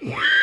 Yeah.